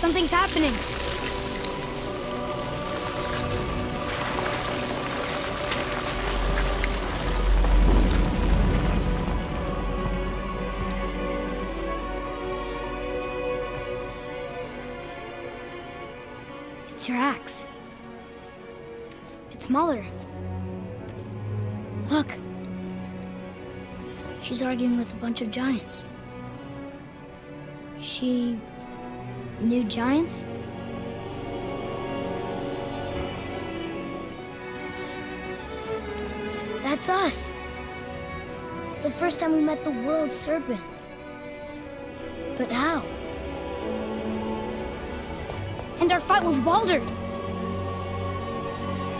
Something's happening. It's your axe. It's Muller. Look. She's arguing with a bunch of giants. She knew giants? That's us. The first time we met the world serpent. But how? And our fight with Baldur.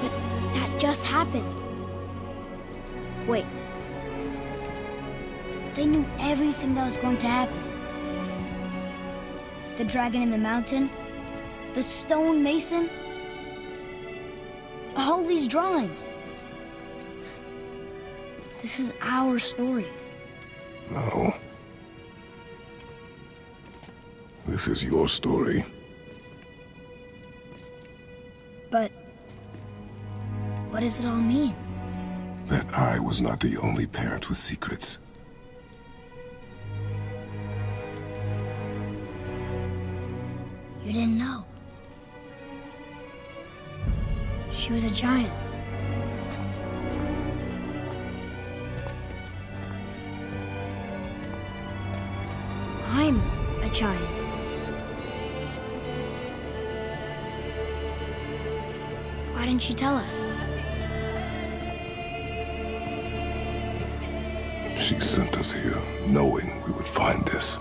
But that just happened. Wait. They knew everything that was going to happen. The dragon in the mountain, the stone mason, all these drawings. This is our story. No. This is your story. But what does it all mean? That I was not the only parent with secrets. You didn't know. She was a giant. I'm a giant. Why didn't she tell us? She sent us here, knowing we would find this.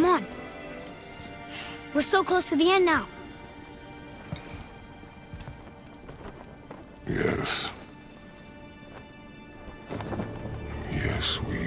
Come on. We're so close to the end now. Yes. Yes, we